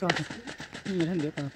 Kalkın. İnir hem de kalkın.